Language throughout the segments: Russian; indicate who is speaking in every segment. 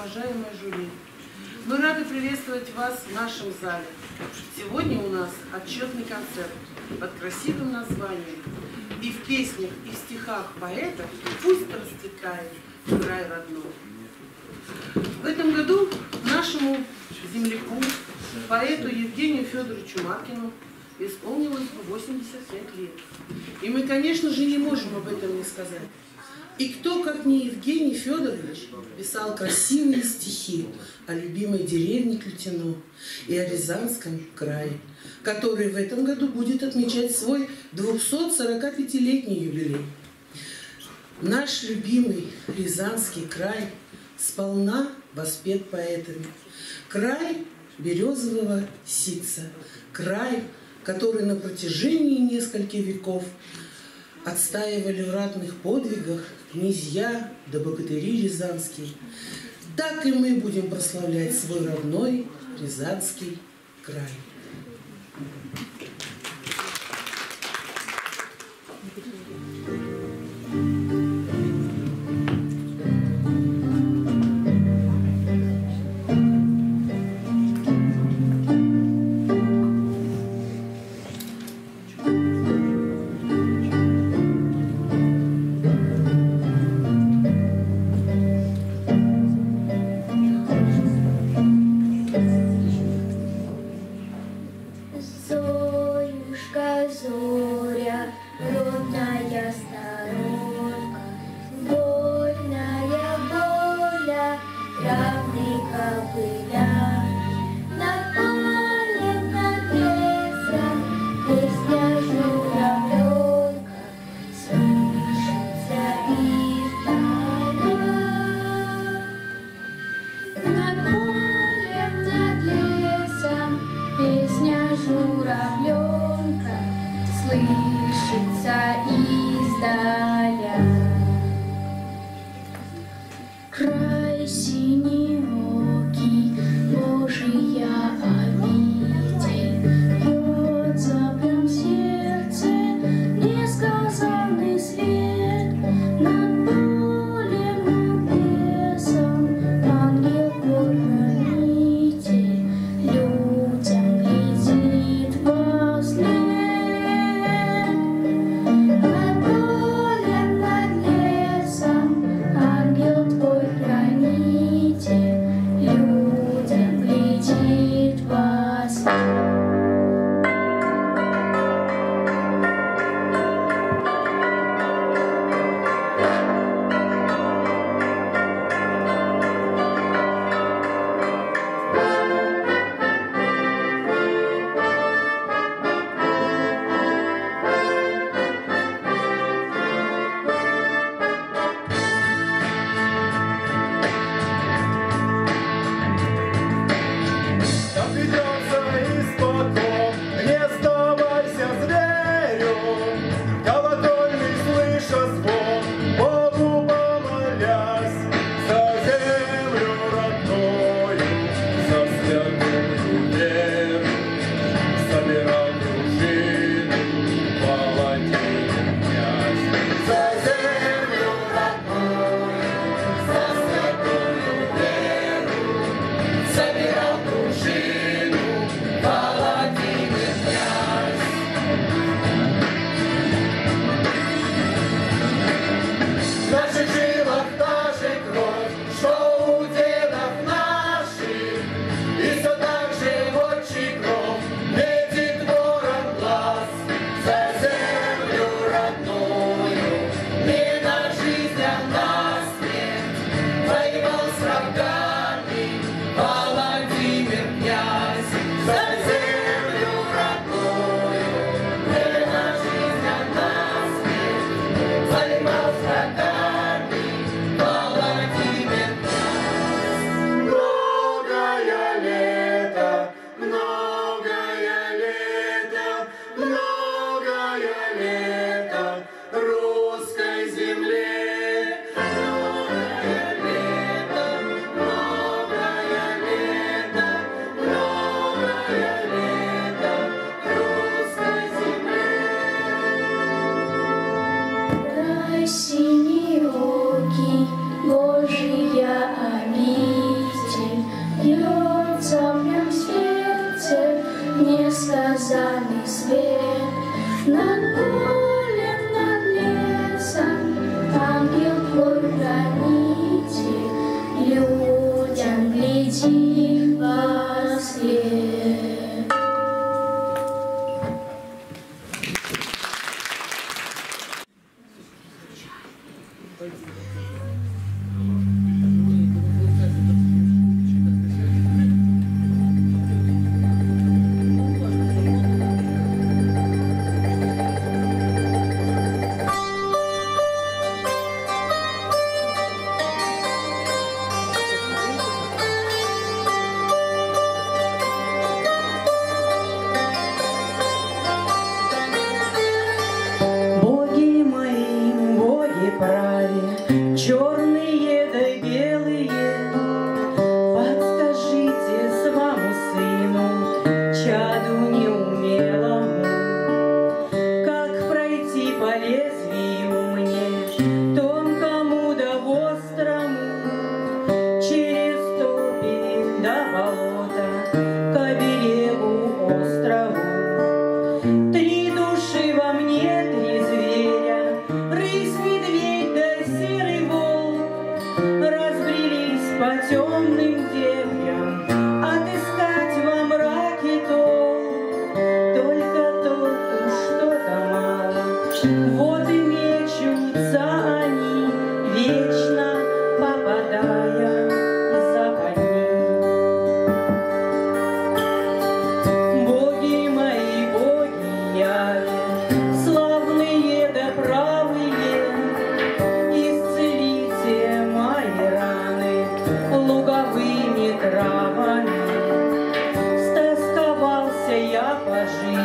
Speaker 1: уважаемые жюри! Мы рады приветствовать вас в нашем зале. Сегодня у нас отчетный концерт под красивым названием «И в песнях, и в стихах поэтов пусть расцветает край родной». В этом году нашему земляку, поэту Евгению Федоровичу Маркину исполнилось бы 85 лет. И мы, конечно же, не можем об этом не сказать. И кто, как не Евгений Федорович, писал красивые стихи о любимой деревне Клютино и о Рязанском крае, который в этом году будет отмечать свой 245-летний юбилей. Наш любимый Рязанский край сполна воспет поэтами. Край березового ситца, край, который на протяжении нескольких веков отстаивали в ратных подвигах князья да богатыри рязанские. Так и мы будем прославлять свой родной Рязанский край.
Speaker 2: see. Стосковался я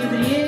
Speaker 2: камни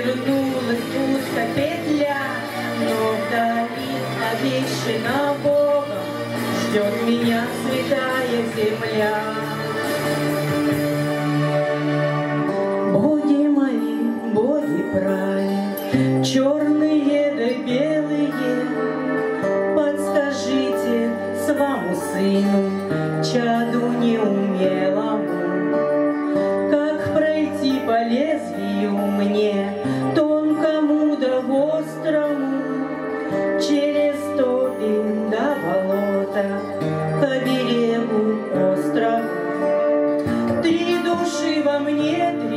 Speaker 2: что свернулась пусто петля, но вдали обещана Богом ждет меня святая земля. Боги мои, боги правы, черные да белые, подскажите своему сыну, чаду неумелому, как во мне, три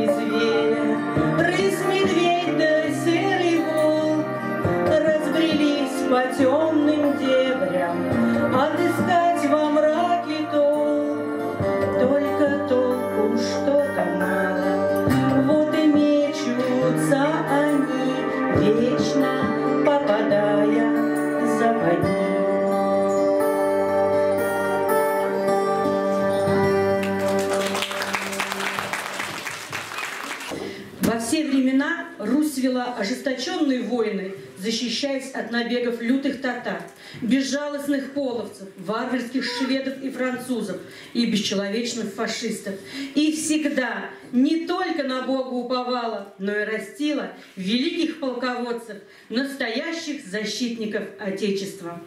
Speaker 3: ожесточенные войны, защищаясь от набегов лютых татар, безжалостных половцев, варварских шведов и французов и бесчеловечных фашистов. И всегда не только на Бога уповала, но и растила великих полководцев, настоящих защитников Отечества.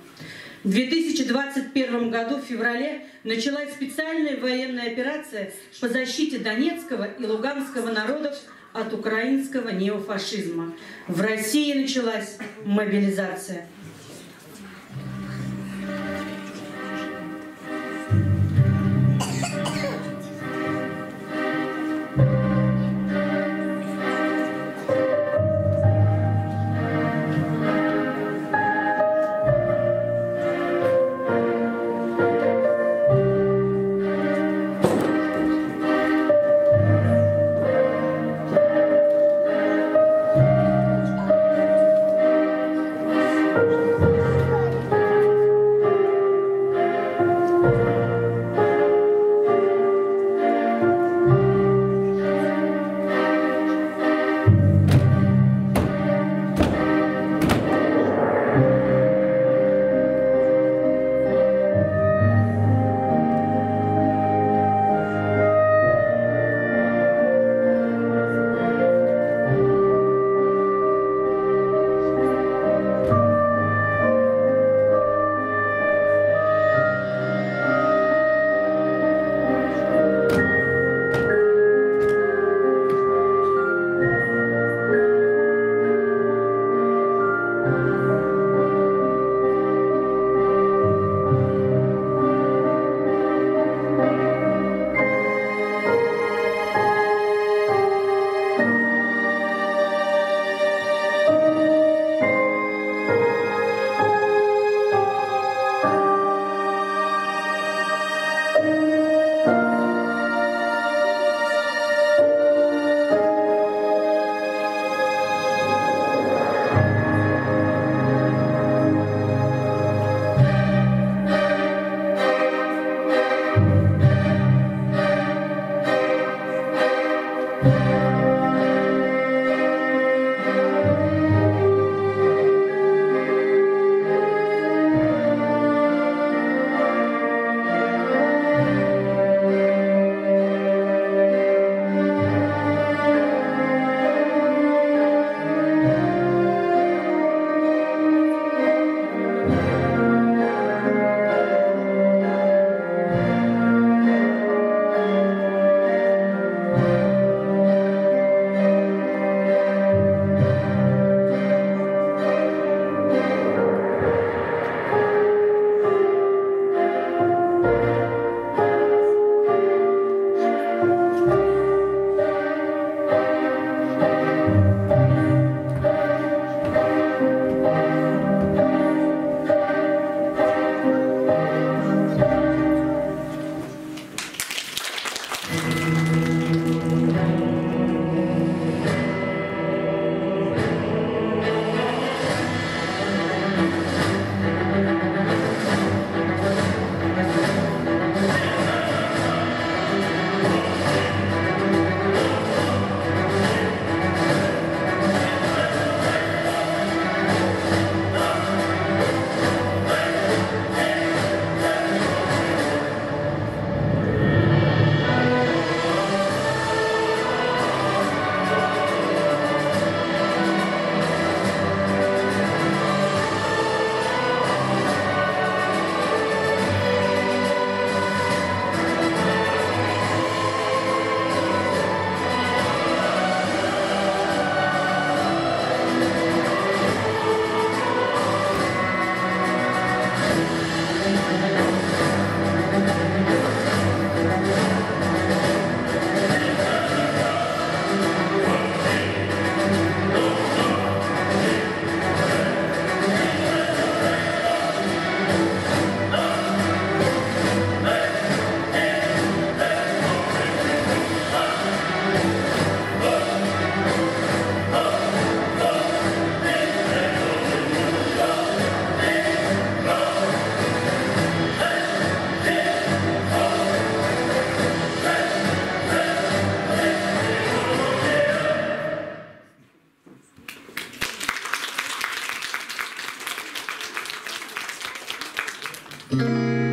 Speaker 3: В 2021 году в феврале началась специальная военная операция по защите Донецкого и Луганского народов от украинского неофашизма. В России началась мобилизация.
Speaker 4: Mm-hmm.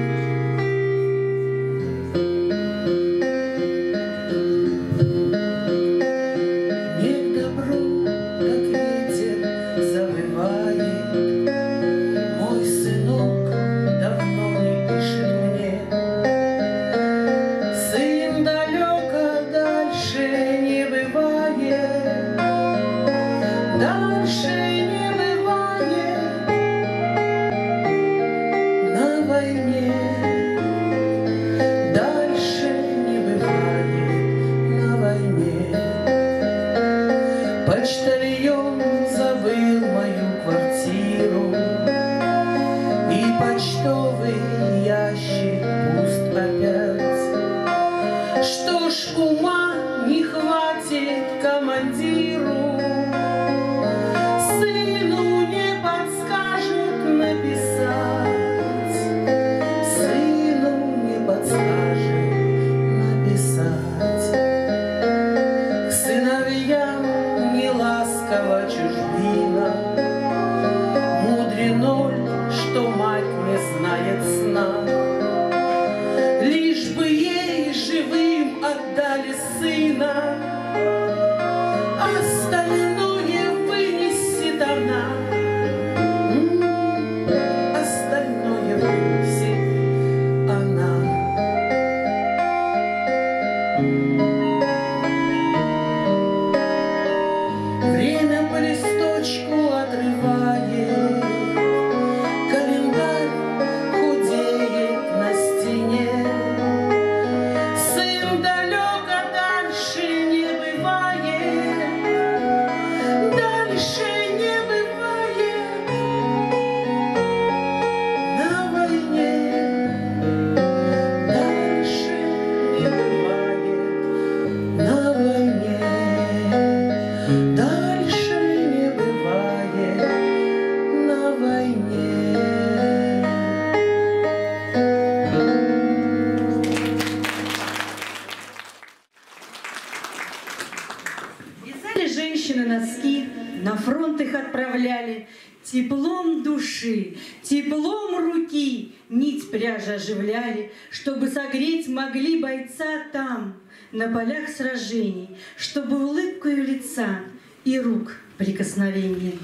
Speaker 4: на
Speaker 2: полях сражений, чтобы улыбкою лица и рук прикосновений.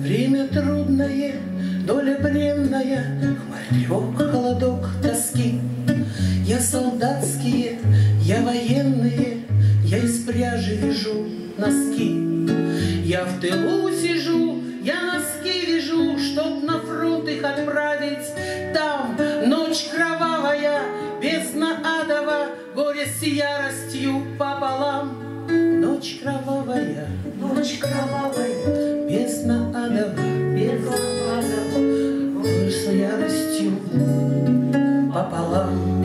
Speaker 4: Время трудное, доля бремная, мой тревог, холодок, солдатские, я военные, Я из пряжи вяжу носки. Я в тылу сижу, я носки вяжу, Чтоб на фронт их отправить. Там ночь кровавая, бездна адова, Горе с яростью пополам. Ночь кровавая,
Speaker 2: ночь кровавая,
Speaker 4: Бездна адова,
Speaker 2: бездна адова,
Speaker 4: Горе с яростью пополам.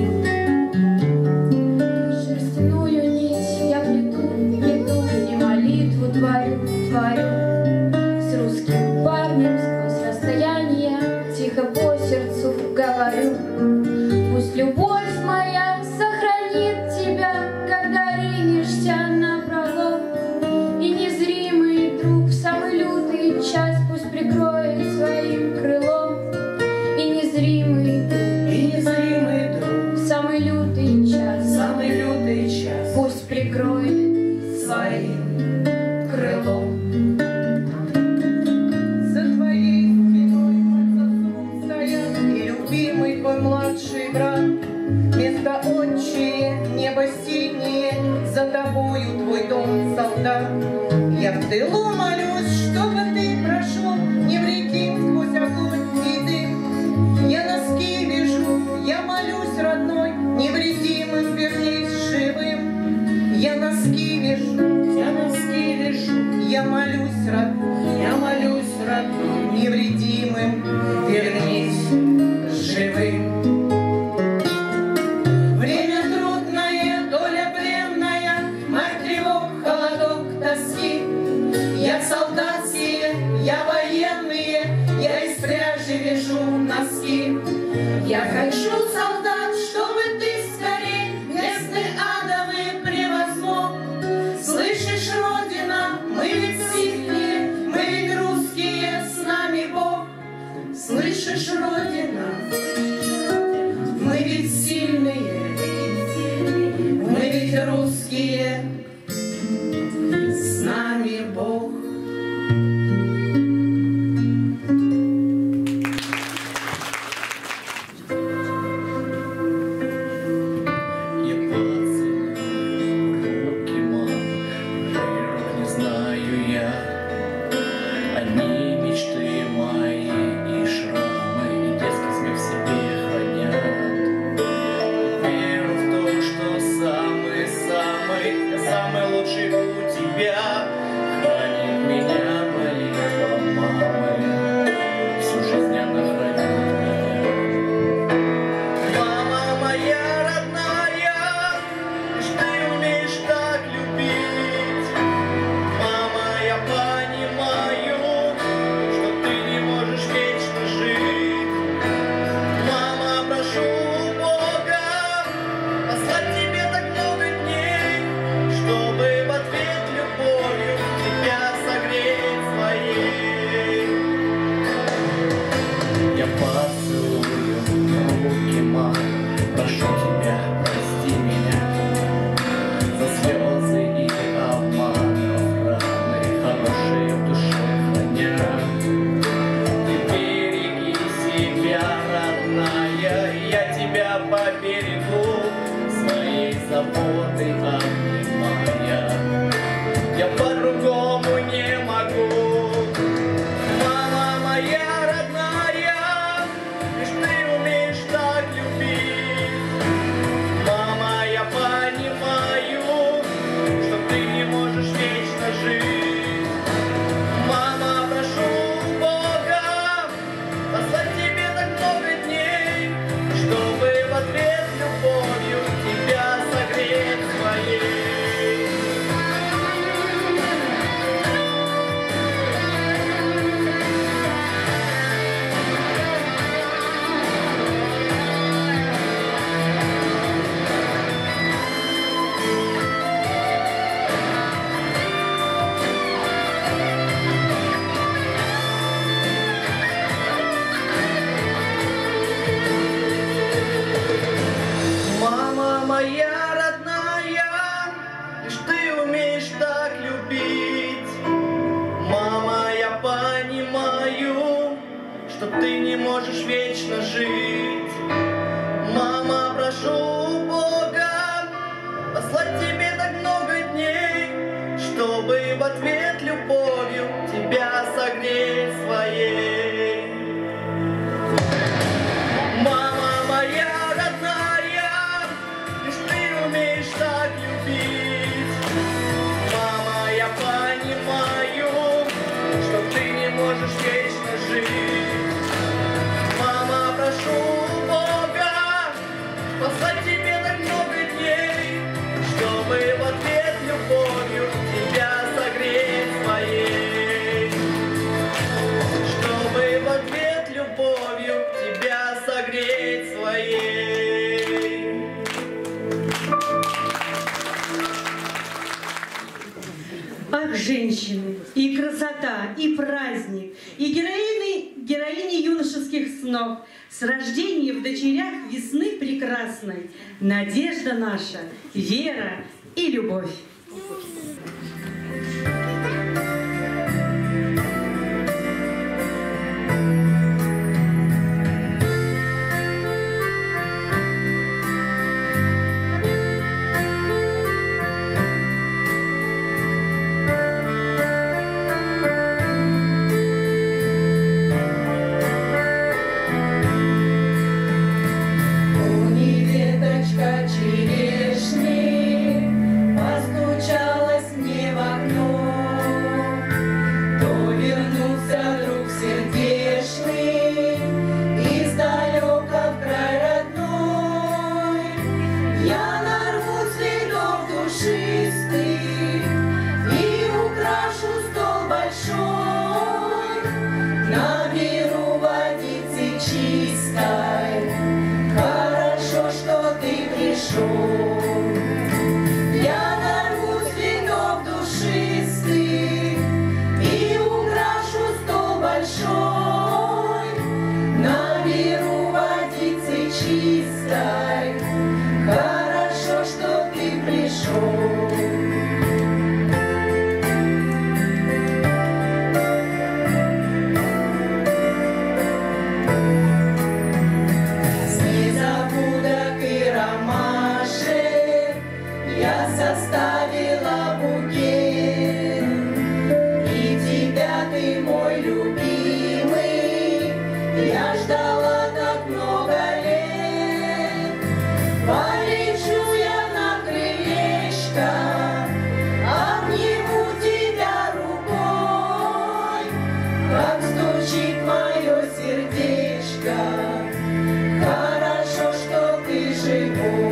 Speaker 5: Что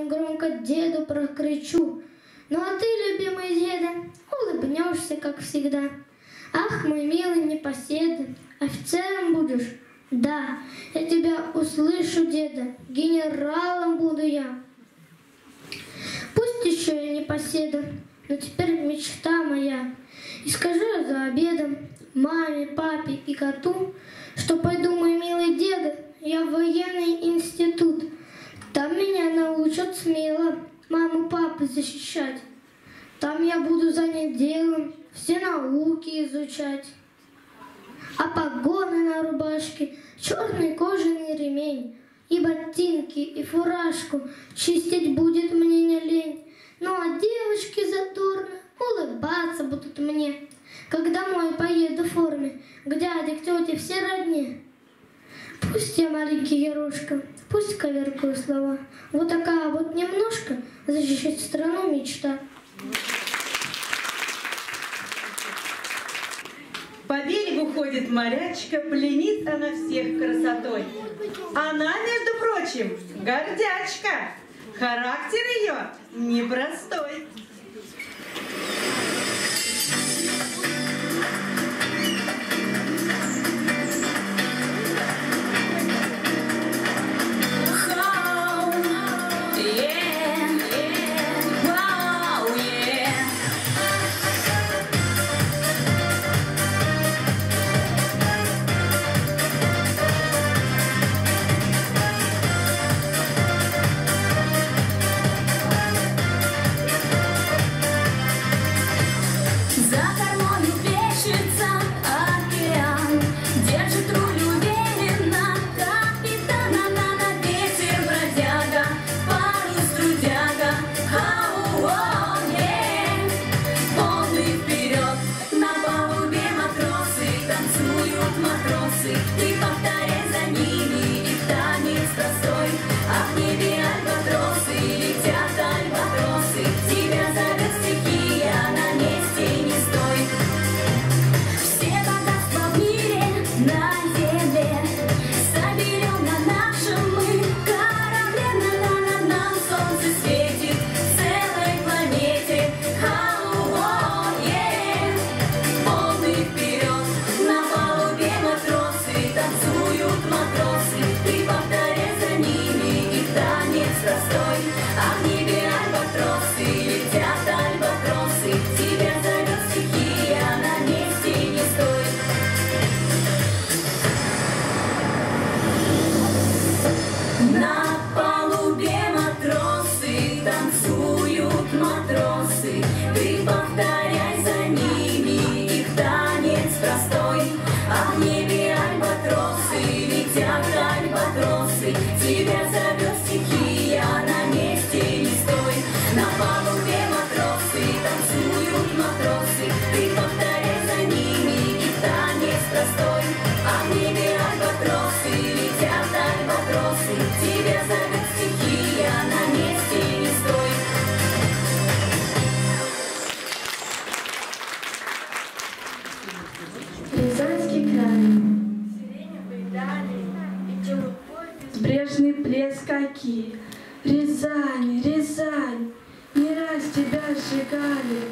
Speaker 6: солдатом, громко деду прокричу. Ну а ты, любимый деда, улыбнешься, как всегда. Ах, мой милый непоседа, офицером будешь? Да, я тебя услышу, деда, генералом буду я. Пусть еще я непоседа, но теперь мечта моя. И скажу я за обедом маме, папе и коту, что пойду, мой милый деда, я в военный институт. Там меня научат смело маму, папу защищать. Там я буду занят делом, все науки изучать. А погоны на рубашке, черный кожаный ремень, и ботинки, и фуражку чистить будет мне не лень. Ну а девочки задорно улыбаться будут мне, когда домой поеду в форме, к дяде, к тете, все родне. Пусть я маленький Ярошка, пусть коверкую слова. Вот такая вот немножко защищать страну мечта.
Speaker 7: По берегу ходит морячка, пленит она всех красотой. Она, между прочим, гордячка. Характер ее непростой.
Speaker 8: Простой, А в небе альбатросы летят альбатросы, Тебя зовет стихия, на месте не стой.
Speaker 9: Рязанский край. Сбрежный плеск оки. Рязань, Рязань, не раз тебя сжигали,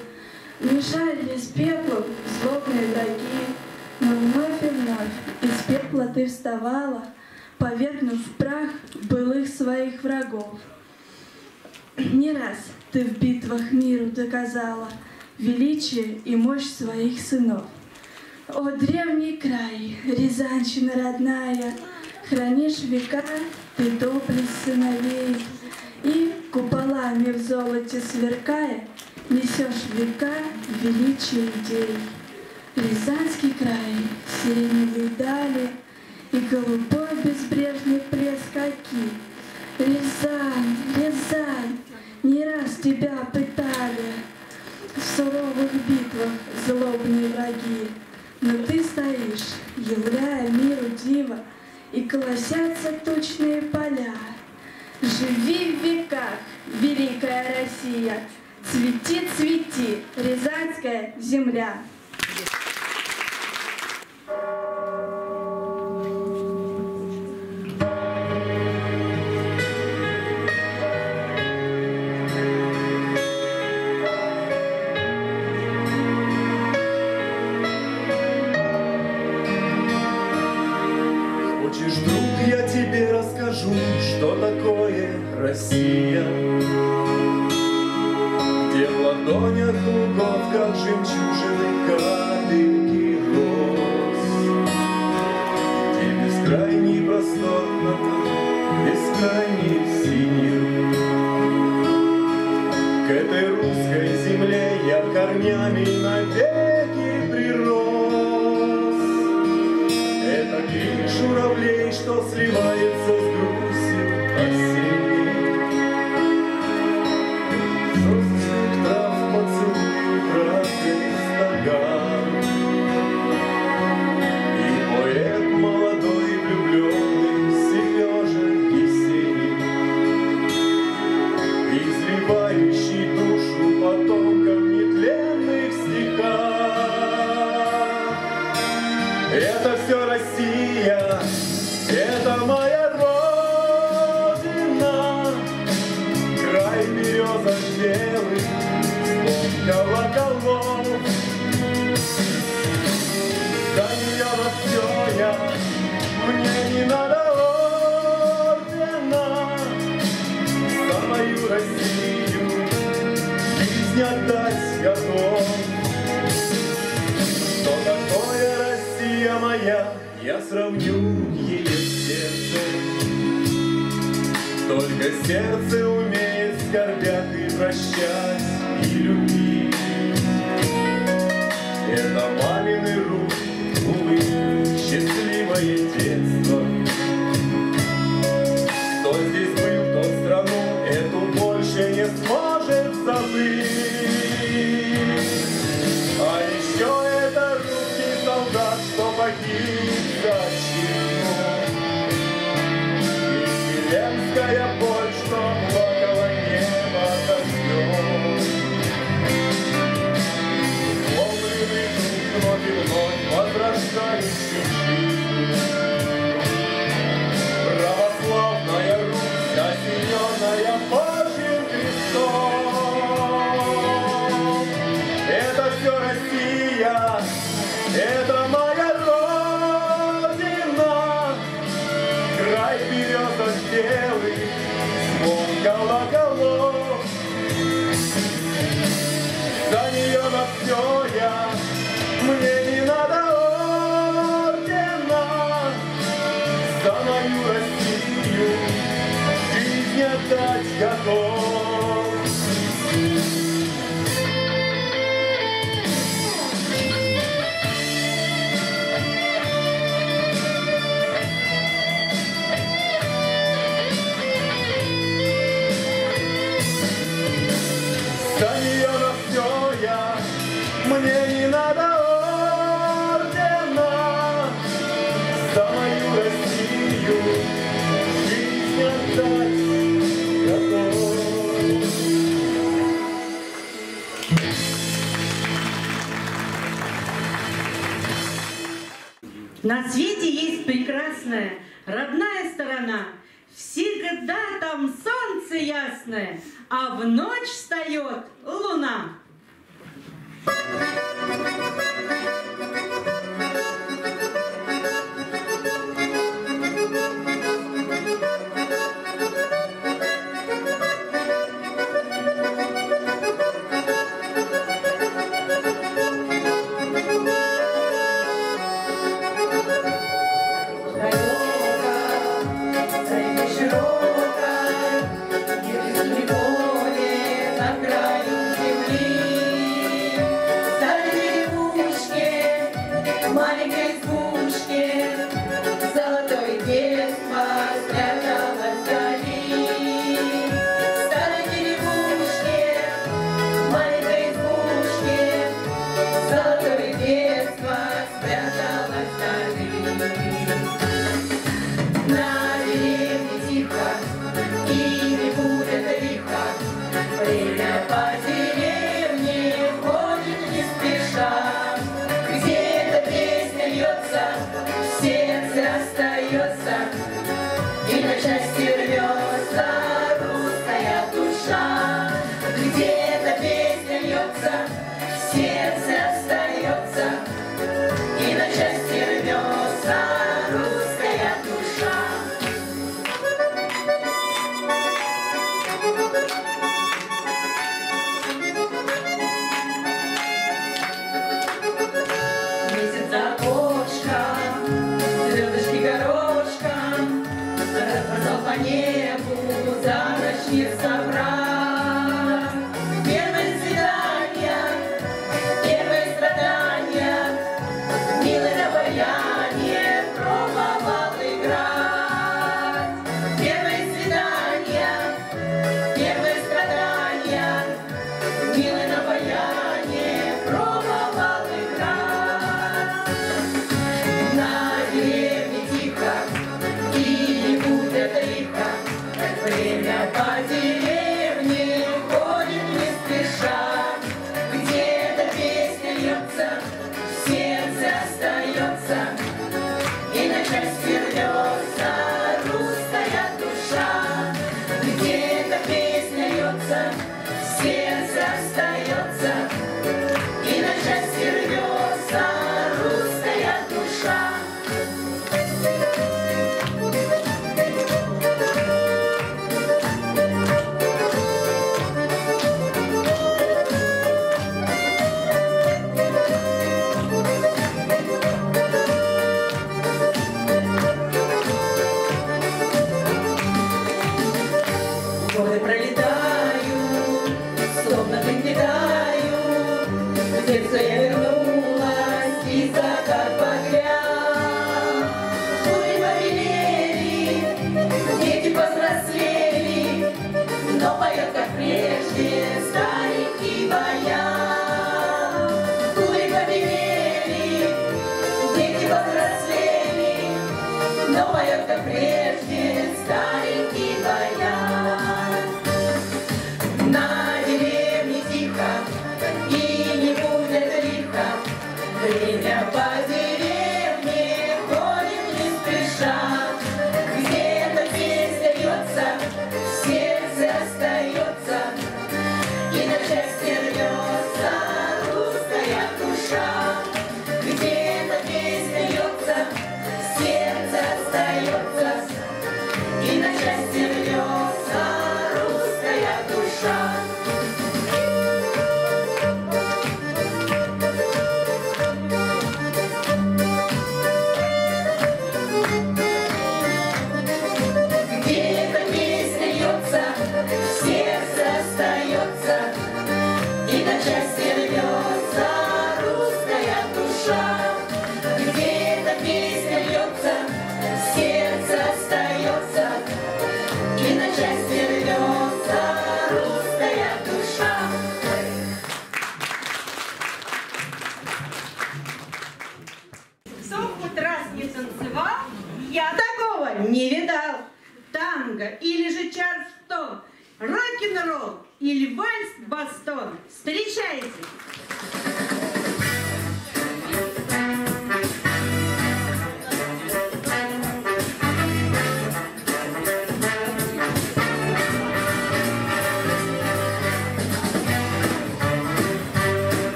Speaker 9: Мешали с пеплом злобные враги. Но вновь и вновь из пепла ты вставала, Повергнув в прах былых своих врагов. Не раз ты в битвах миру доказала Величие и мощь своих сынов. О, древний край, Рязанщина родная, Хранишь века ты доблесть сыновей, И, куполами в золоте сверкая, Несешь века величие идей. Рязанский край, сиреневые дали И голубой безбрежный плеск оки. Рязань, Рязань, не раз тебя пытали В суровых битвах злобные враги, Но ты стоишь, являя миру диво, И колосятся тучные поля. Живи в веках, великая Россия, Цвети, цвети, Рязанская земля.
Speaker 5: Корнями навеки прирос. Это крик журавлей, что сливается с грустью осенней. сравню ее сердце. Только сердце умеет скорбят и прощать. На
Speaker 2: свете есть прекрасная родная сторона, Всегда там солнце ясное, а в ночь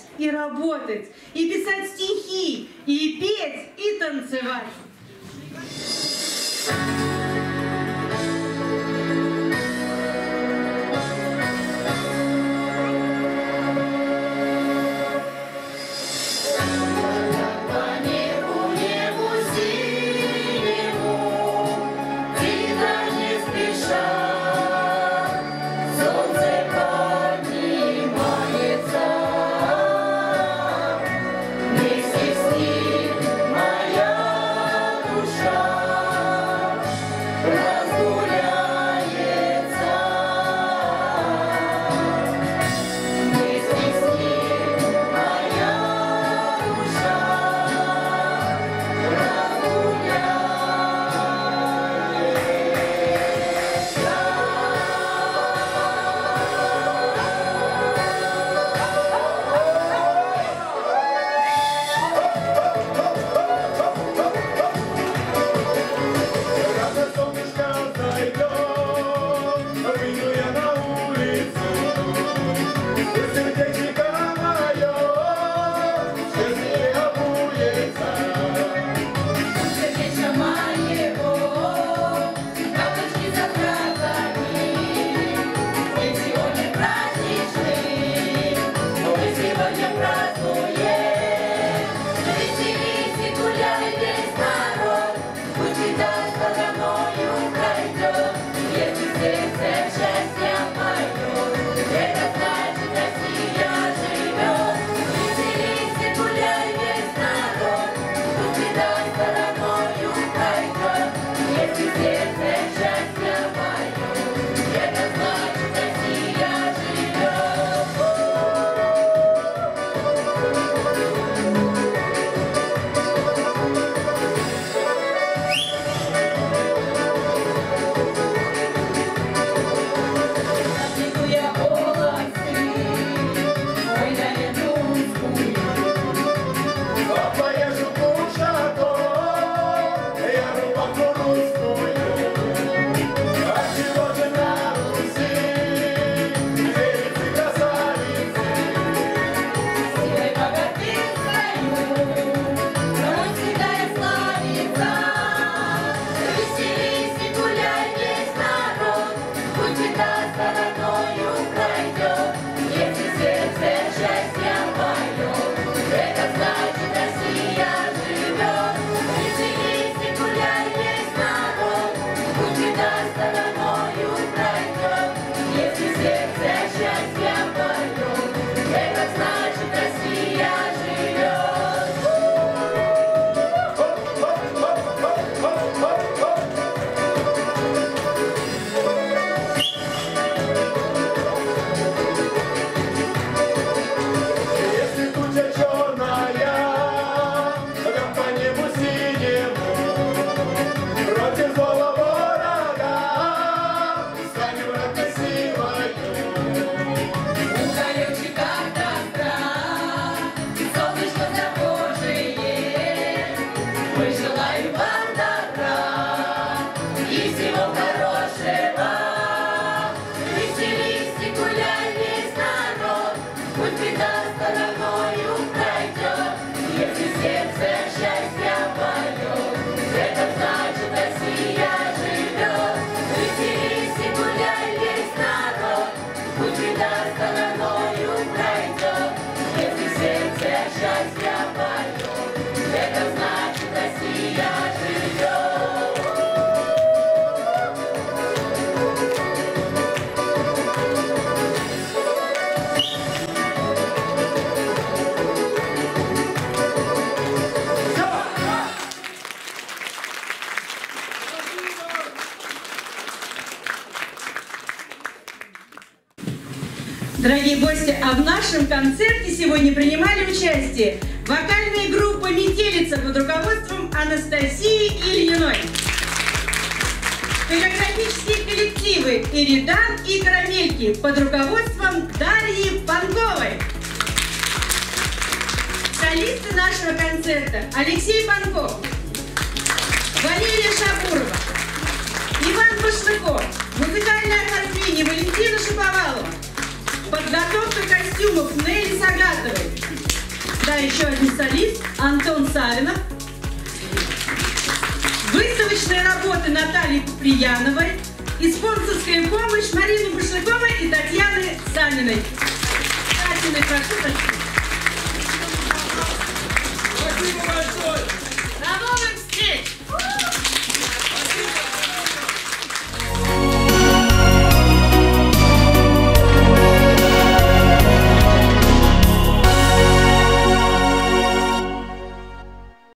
Speaker 8: гулять и
Speaker 2: работать, и писать стихи, и петь, и танцевать.
Speaker 10: If
Speaker 2: Дорогие гости, а в нашем концерте сегодня принимали участие вокальная группа «Метелица» под руководством Анастасии Ильиной, хореографические коллективы «Иридан» и «Карамельки» под руководством Дарьи Панковой. Солисты нашего концерта Алексей Панков, Валерия Шабурова, Иван Башлыков, музыкальное оформление Валентина Шаповалова, Заготовка костюмов Нелли Сагатовой. Да, еще один солист Антон Савинов. Выставочные работы Натальи Прияновой и спонсорская помощь Марины Башлыковой и Татьяны Саниной. Татьяны, прошу, спасибо.